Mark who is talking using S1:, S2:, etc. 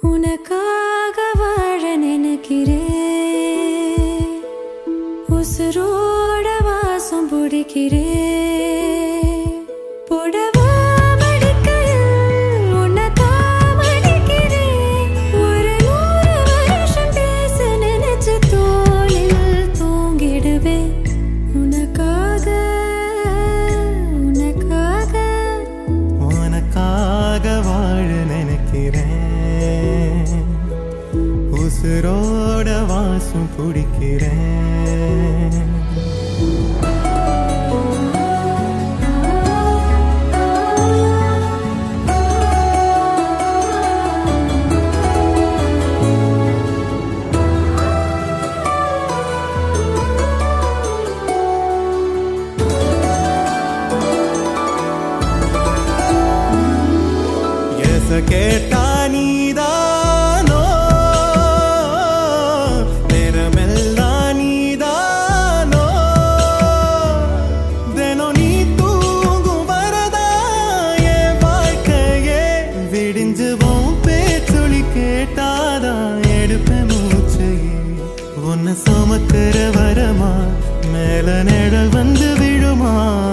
S1: உனக்காக வாழ நினைக்கிறேன். உசுரோட வாசம் பிடிக்கிறேன். புடவ
S2: நினைக்கிறேன். உசுரோட வாசம் பிடிக்கிறேன் கேட்ட உன்னை சுமக்கிற வரமா? மேல நிழல் வந்து விழுமா?